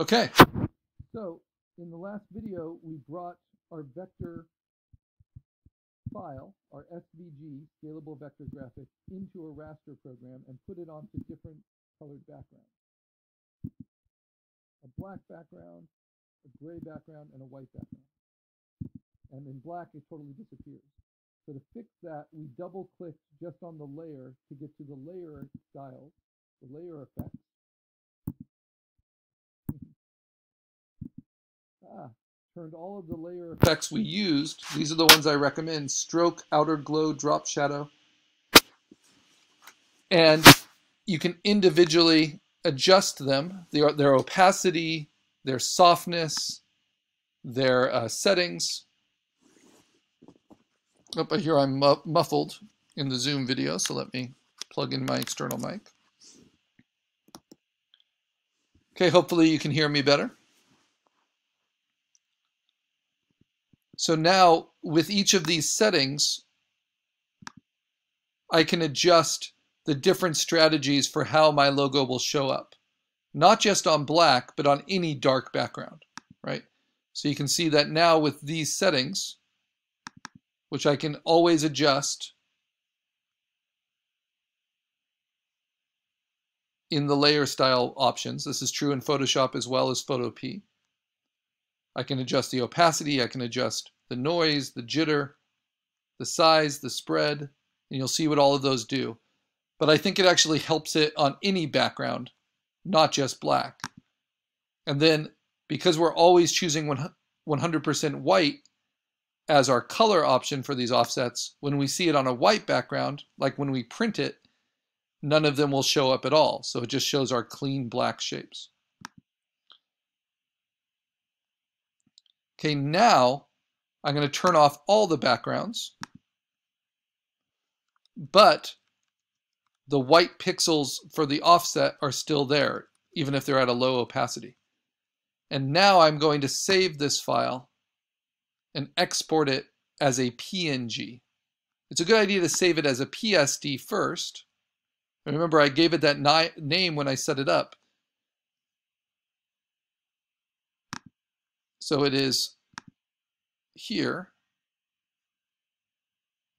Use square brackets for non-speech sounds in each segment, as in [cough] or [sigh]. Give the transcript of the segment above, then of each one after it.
Okay, so in the last video, we brought our vector file, our SVG, scalable vector graphic, into a raster program and put it onto different colored backgrounds. A black background, a gray background, and a white background. And in black, it totally disappears. So to fix that, we double clicked just on the layer to get to the layer styles, the layer effects. Turned all of the layer effects we used. These are the ones I recommend, stroke, outer glow, drop shadow. And you can individually adjust them, their, their opacity, their softness, their uh, settings. Oh, but here I'm muffled in the Zoom video, so let me plug in my external mic. Okay, hopefully you can hear me better. So now with each of these settings, I can adjust the different strategies for how my logo will show up. Not just on black, but on any dark background, right? So you can see that now with these settings, which I can always adjust in the layer style options. This is true in Photoshop as well as Photopea. I can adjust the opacity, I can adjust the noise, the jitter, the size, the spread, and you'll see what all of those do. But I think it actually helps it on any background, not just black. And then because we're always choosing 100% white, as our color option for these offsets, when we see it on a white background, like when we print it, none of them will show up at all. So it just shows our clean black shapes. Okay, now I'm going to turn off all the backgrounds, but the white pixels for the offset are still there, even if they're at a low opacity. And now I'm going to save this file and export it as a PNG. It's a good idea to save it as a PSD first. Remember, I gave it that name when I set it up. So it is here.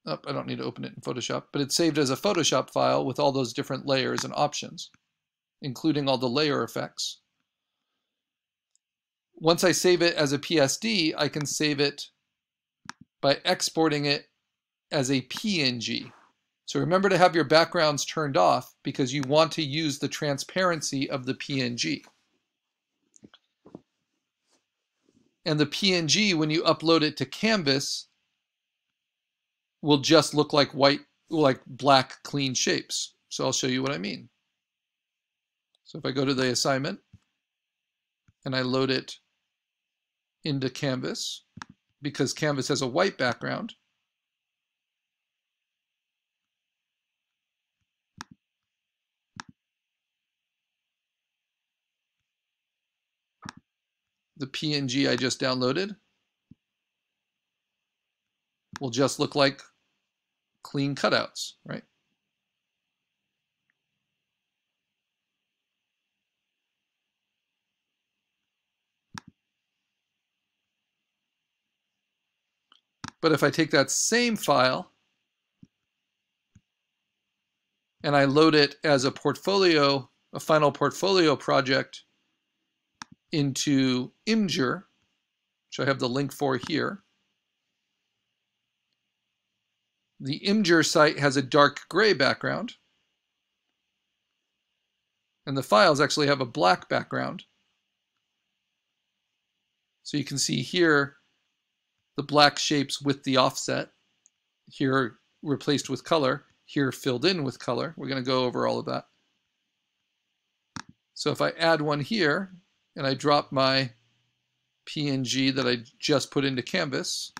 Oh, I don't need to open it in Photoshop, but it's saved as a Photoshop file with all those different layers and options, including all the layer effects. Once I save it as a PSD, I can save it by exporting it as a PNG. So remember to have your backgrounds turned off because you want to use the transparency of the PNG. And the PNG, when you upload it to Canvas, will just look like white, like black clean shapes. So I'll show you what I mean. So if I go to the assignment and I load it into Canvas because Canvas has a white background. The PNG I just downloaded will just look like clean cutouts, right? But if I take that same file and I load it as a portfolio, a final portfolio project into Imgur, which I have the link for here, the Imgur site has a dark gray background, and the files actually have a black background. So you can see here the black shapes with the offset. Here replaced with color, here filled in with color. We're going to go over all of that. So if I add one here and I drop my PNG that I just put into Canvas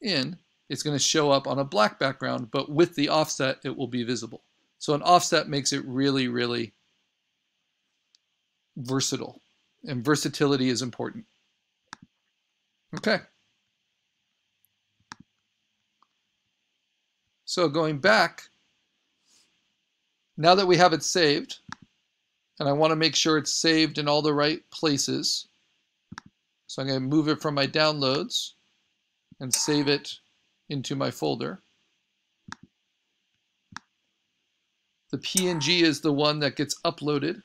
in, it's going to show up on a black background, but with the offset, it will be visible. So an offset makes it really, really versatile, and versatility is important. Okay. So going back, now that we have it saved and I want to make sure it's saved in all the right places. So I'm going to move it from my downloads and save it into my folder. The PNG is the one that gets uploaded.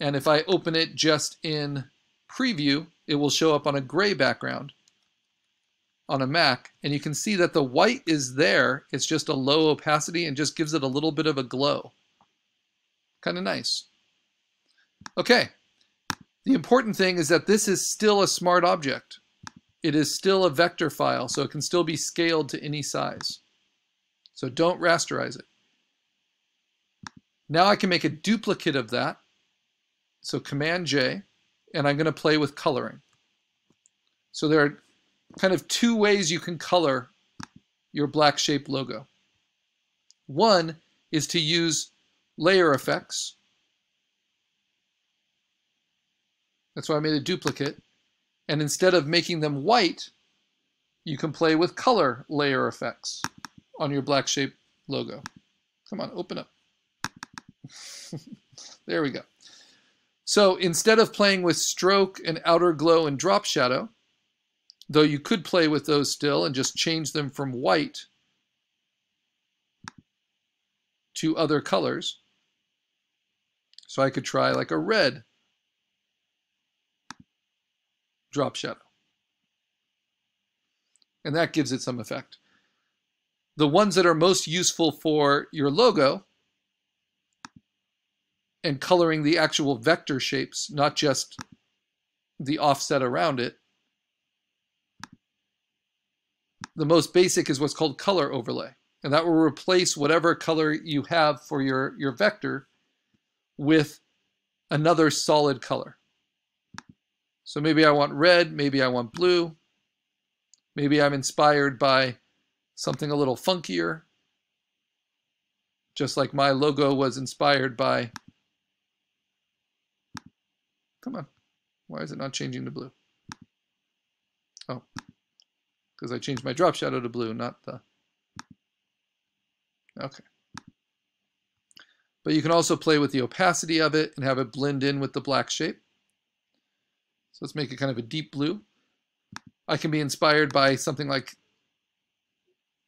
And if I open it just in preview, it will show up on a gray background on a Mac. And you can see that the white is there. It's just a low opacity and just gives it a little bit of a glow. Kind of nice. Okay. The important thing is that this is still a smart object. It is still a vector file, so it can still be scaled to any size. So don't rasterize it. Now I can make a duplicate of that. So Command J, and I'm going to play with coloring. So there are kind of two ways you can color your black shape logo. One is to use layer effects. That's why I made a duplicate. And instead of making them white, you can play with color layer effects on your black shape logo. Come on, open up. [laughs] there we go. So instead of playing with stroke and outer glow and drop shadow, though you could play with those still and just change them from white to other colors. So I could try like a red drop shadow. And that gives it some effect. The ones that are most useful for your logo and coloring the actual vector shapes, not just the offset around it. The most basic is what's called color overlay. And that will replace whatever color you have for your, your vector with another solid color. So maybe I want red, maybe I want blue. Maybe I'm inspired by something a little funkier. Just like my logo was inspired by Come on. Why is it not changing to blue? Oh, because I changed my drop shadow to blue, not the... Okay. But you can also play with the opacity of it and have it blend in with the black shape. So let's make it kind of a deep blue. I can be inspired by something like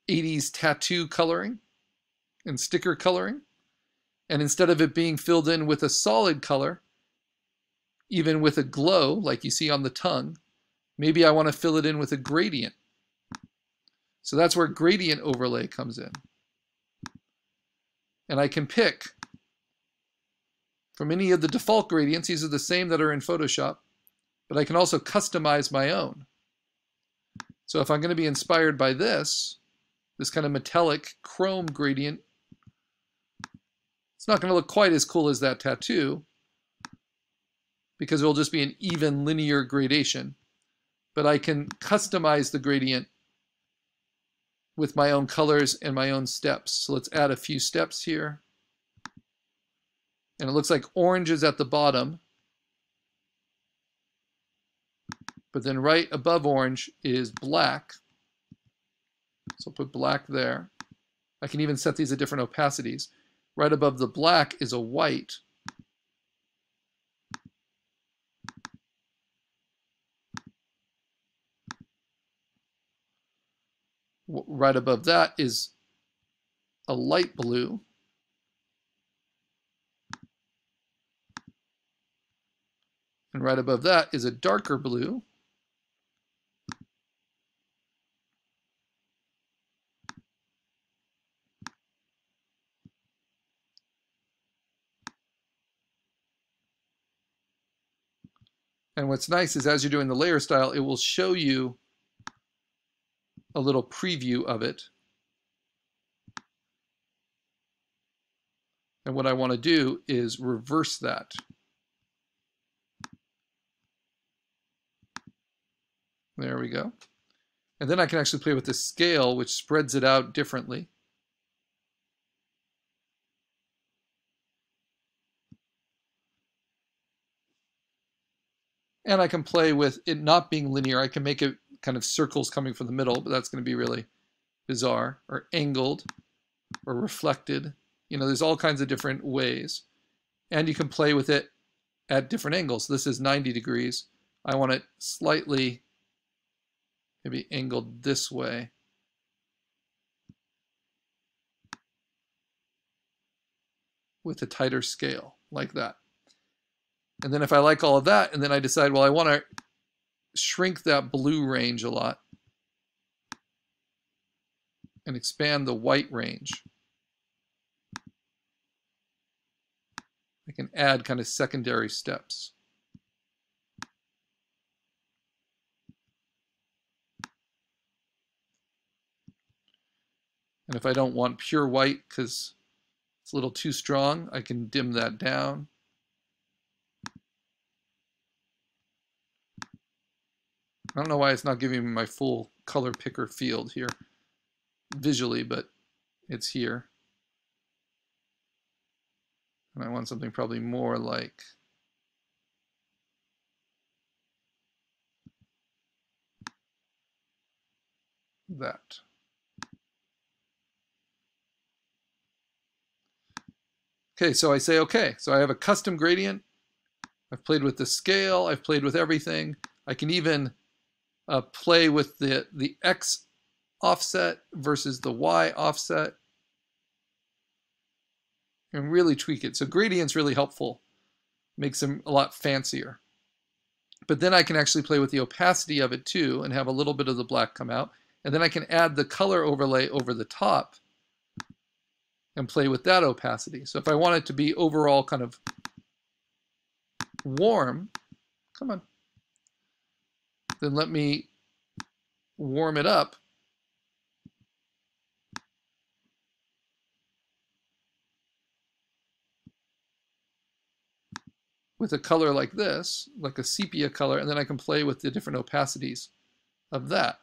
80s tattoo coloring and sticker coloring. And instead of it being filled in with a solid color, even with a glow, like you see on the tongue, maybe I want to fill it in with a gradient. So that's where gradient overlay comes in. And I can pick from any of the default gradients, these are the same that are in Photoshop, but I can also customize my own. So if I'm going to be inspired by this, this kind of metallic chrome gradient, it's not going to look quite as cool as that tattoo, because it will just be an even linear gradation. But I can customize the gradient with my own colors and my own steps. So let's add a few steps here. And it looks like orange is at the bottom. But then right above orange is black. So I'll put black there. I can even set these at different opacities. Right above the black is a white. Right above that is a light blue. And right above that is a darker blue. And what's nice is as you're doing the layer style, it will show you a little preview of it. And what I want to do is reverse that. There we go. And then I can actually play with the scale, which spreads it out differently. And I can play with it not being linear. I can make it kind of circles coming from the middle, but that's going to be really bizarre, or angled. or reflected. You know, there's all kinds of different ways. And you can play with it at different angles. This is 90 degrees. I want it slightly maybe angled this way. with a tighter scale like that. And then if I like all of that, and then I decide, well, I want to shrink that blue range a lot and expand the white range. I can add kind of secondary steps. And if I don't want pure white because it's a little too strong, I can dim that down. I don't know why it's not giving me my full color picker field here visually, but it's here. And I want something probably more like that. Okay, so I say, okay, so I have a custom gradient. I've played with the scale. I've played with everything. I can even uh, play with the, the X offset versus the Y offset and really tweak it. So gradient's really helpful. Makes them a lot fancier. But then I can actually play with the opacity of it too and have a little bit of the black come out. And then I can add the color overlay over the top and play with that opacity. So if I want it to be overall kind of warm, come on, then let me warm it up with a color like this, like a sepia color, and then I can play with the different opacities of that.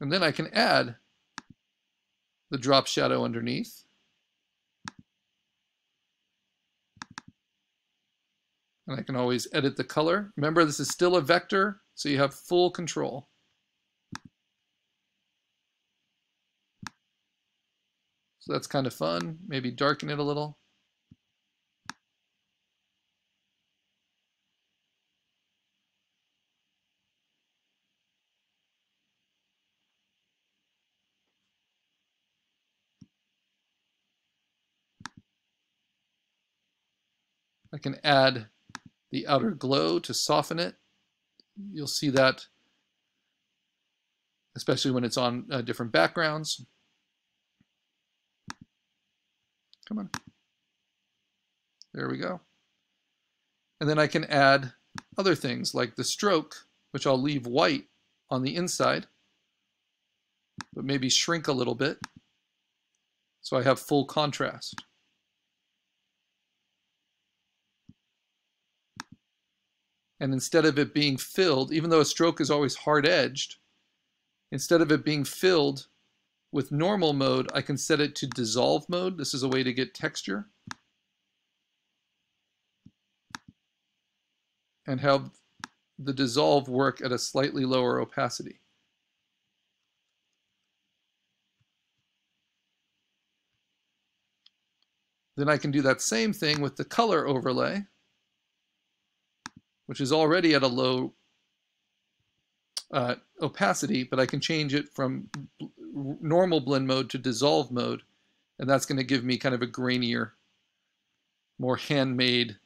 And then I can add the drop shadow underneath. And I can always edit the color. Remember, this is still a vector, so you have full control. So that's kind of fun. Maybe darken it a little. I can add the outer glow to soften it. You'll see that especially when it's on uh, different backgrounds. Come on. There we go. And then I can add other things like the stroke, which I'll leave white on the inside, but maybe shrink a little bit so I have full contrast. And instead of it being filled, even though a stroke is always hard-edged, instead of it being filled with normal mode, I can set it to dissolve mode. This is a way to get texture. And have the dissolve work at a slightly lower opacity. Then I can do that same thing with the color overlay, which is already at a low uh, opacity, but I can change it from normal blend mode to dissolve mode, and that's going to give me kind of a grainier, more handmade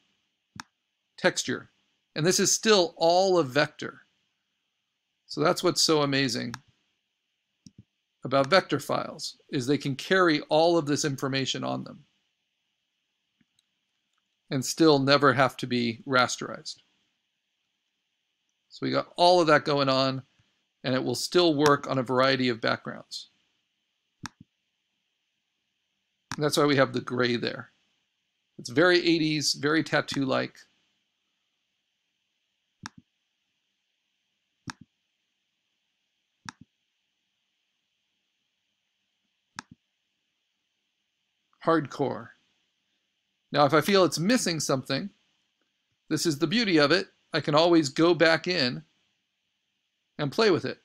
texture. And this is still all a vector. So that's what's so amazing about vector files, is they can carry all of this information on them and still never have to be rasterized. So we got all of that going on and it will still work on a variety of backgrounds. And that's why we have the gray there. It's very 80s, very tattoo-like. Hardcore. Now, if I feel it's missing something, this is the beauty of it. I can always go back in and play with it.